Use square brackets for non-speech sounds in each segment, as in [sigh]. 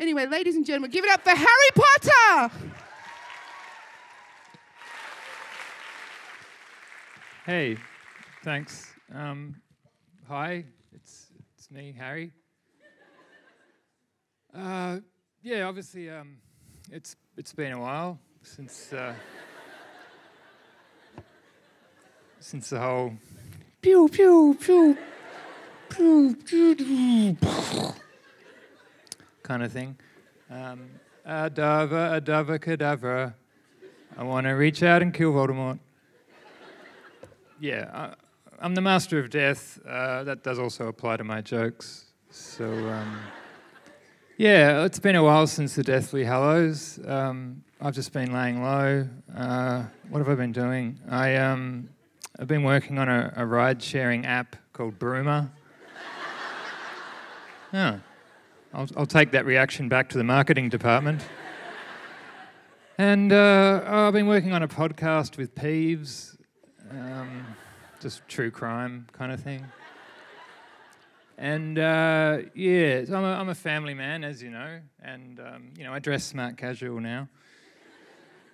Anyway, ladies and gentlemen, give it up for Harry Potter. Hey, thanks. Um, hi, it's it's me, Harry. Uh, yeah, obviously, um, it's it's been a while since uh, since the whole pew pew pew pew pew pew kind of thing. Um, Avada, Avada, Kedavra. I want to reach out and kill Voldemort. Yeah, I, I'm the master of death. Uh, that does also apply to my jokes. So, um, yeah, it's been a while since the Deathly Hallows. Um, I've just been laying low. Uh, what have I been doing? I, um, I've been working on a, a ride sharing app called Broomer. [laughs] Yeah. I'll, I'll take that reaction back to the marketing department. [laughs] And uh, I've been working on a podcast with Peeves, um, just true crime kind of thing. And uh, yeah, so I'm, a, I'm a family man, as you know, and um, you know I dress smart casual now.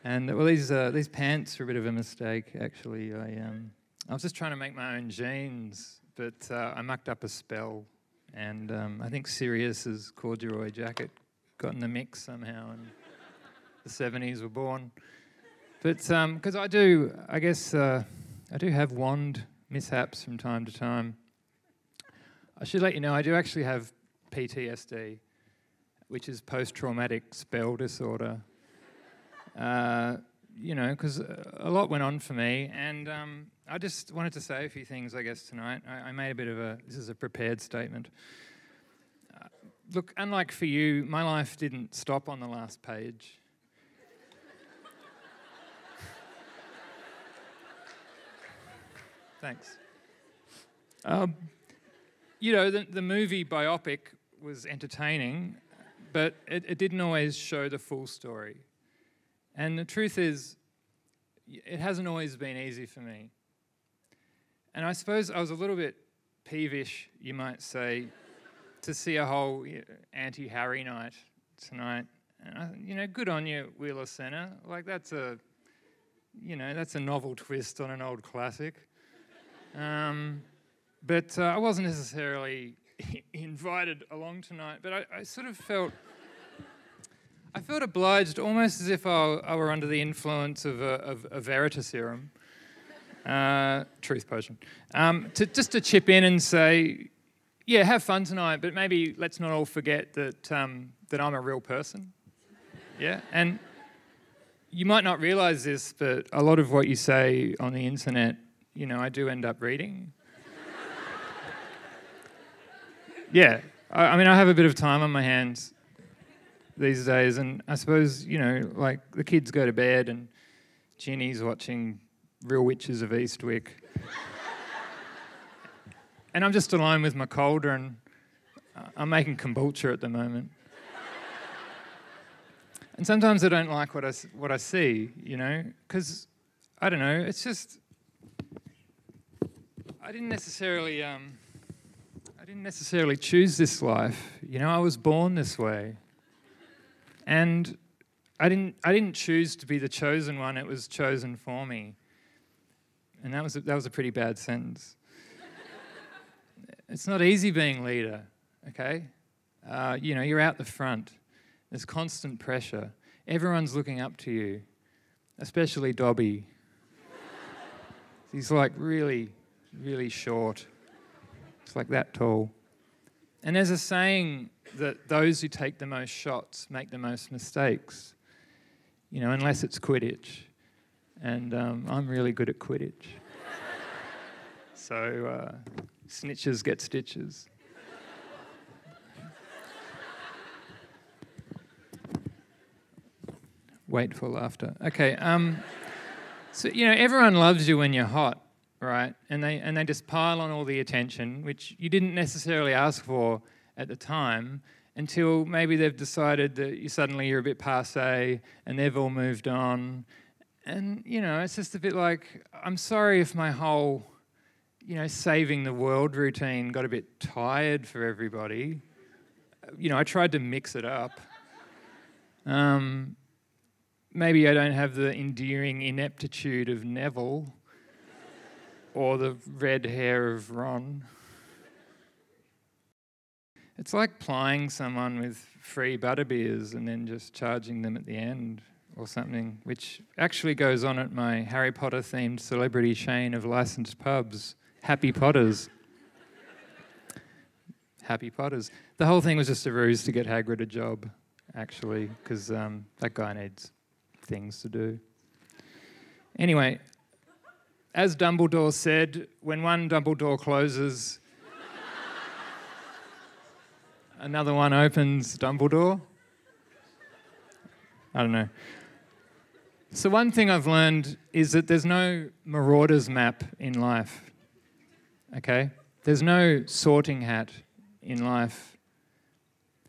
And well, these uh, these pants are a bit of a mistake, actually. I um, I was just trying to make my own jeans, but uh, I mucked up a spell, and um, I think Sirius's corduroy jacket got in the mix somehow, and the 70s were born. But because I do, I guess uh, I do have wand mishaps from time to time. I should let you know I do actually have PTSD, which is post-traumatic spell disorder. Uh, you know, because a lot went on for me, and um, I just wanted to say a few things, I guess, tonight. I, I made a bit of a, this is a prepared statement. Uh, look, unlike for you, my life didn't stop on the last page. [laughs] Thanks. Um, you know, the, the movie biopic was entertaining, but it, it didn't always show the full story. And the truth is, it hasn't always been easy for me. And I suppose I was a little bit peevish, you might say, to see a whole anti Harry night tonight. I, you know, good on you, Wheeler Centre. Like, that's a, you know, that's a novel twist on an old classic. Um, but uh, I wasn't necessarily [laughs] invited along tonight, but I, I, sort of felt. I felt obliged, almost as if I, I were under the influence of a, of a uh, truth potion, um, to, just to chip in and say, yeah, have fun tonight, but maybe let's not all forget that, um, that I'm a real person. Yeah, and you might not realize this, but a lot of what you say on the internet you know, I do end up reading. [laughs] yeah, I, I, mean, I have a bit of time on my hands these days, and I suppose, you know, like the kids go to bed and Ginny's watching Real Witches of Eastwick. [laughs] and I'm just alone with my cauldron. I'm making kombucha at the moment. and sometimes I don't like what I, what I see, you know, because I don't know, it's just I didn't necessarily, um, I didn't necessarily choose this life. You know, I was born this way, and I didn't, I didn't choose to be the chosen one. It was chosen for me, and that was a, that was a pretty bad sentence. it's not easy being leader. Okay, uh, you know, you're out the front. There's constant pressure. Everyone's looking up to you, especially Dobby. [laughs] He's like really really short. It's like that tall. And there's a saying that those who take the most shots make the most mistakes, you know, unless it's Quidditch. And um, I'm really good at Quidditch. so uh, snitches get stitches. Wait for laughter. Okay. Um, so, you know, everyone loves you when you're hot right? And they and they just pile on all the attention, which you didn't necessarily ask for at the time, until maybe they've decided that you suddenly you're a bit passe and they've all moved on. And you know, it's just a bit like I'm sorry if my whole you know saving the world routine got a bit tired for everybody. you know, I tried to mix it up. Um, maybe I don't have the endearing ineptitude of Neville or the red hair of Ron. It's like plying someone with free butterbeers and then just charging them at the end or something, which actually goes on at my Harry Potter themed celebrity chain of licensed pubs, Happy Potters. Happy Potters. The whole thing was just a ruse to get Hagrid a job, actually, because um, that guy needs things to do. Anyway, as Dumbledore said, when one Dumbledore closes, another one opens Dumbledore. I don't know. So, one thing I've learned is that there's no marauder's map in life. Okay? There's no sorting hat in life.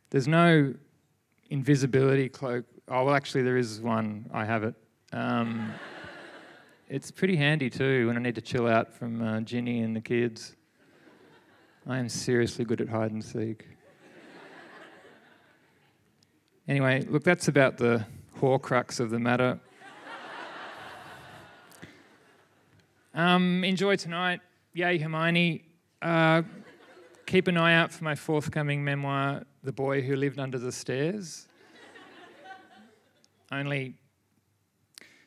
There's no invisibility cloak. Oh, well, actually, there is one. I have it. Um, [laughs] it's pretty handy too when I need to chill out from uh, Ginny and the kids. I am seriously good at hide and seek. Anyway, look, that's about the horcrux of the matter. Um, enjoy tonight. Yay, Hermione. Uh, keep an eye out for my forthcoming memoir, The Boy Who Lived Under the Stairs. Only,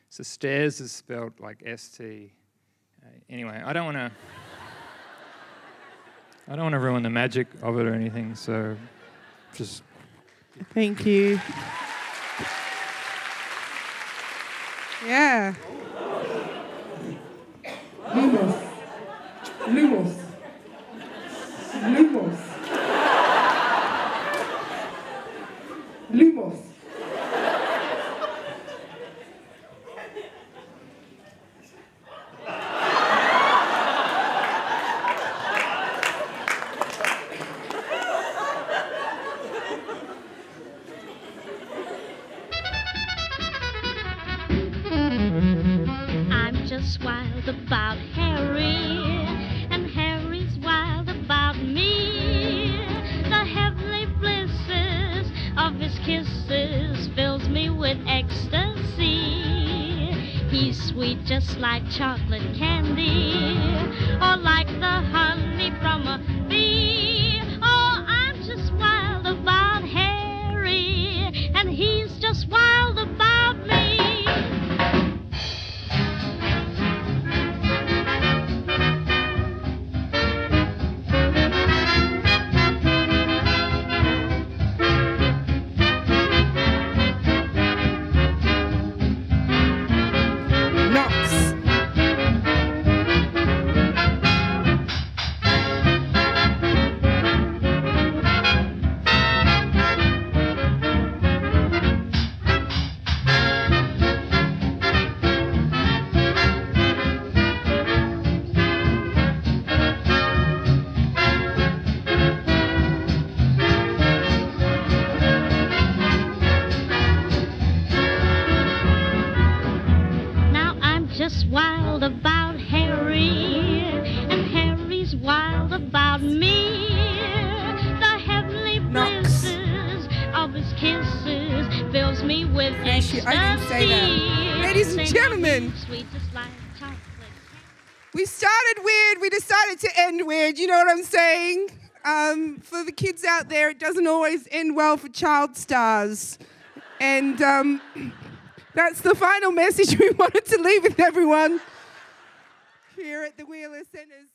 so stairs is spelled like S T. Anyway, I don't want to. I don't want to ruin the magic of it or anything, so just Thank you. Yeah. Lumos. Lumos. Lumos. Lumos. I'm just wild about his kisses fills me with ecstasy. He's sweet just like chocolate candy, or like the honey from a bee. Oh, I'm just wild about Harry, and he's just wild kisses fills me with ecstasy. I didn't say that. Ladies and gentlemen. Sweet just like chocolate. We started weird, we decided to end weird. You know what I'm saying? Um, for the kids out there, it doesn't always end well for child stars. And um, [clears throat] that's the final message we [laughs] wanted to leave with everyone here at the Wheeler Centres.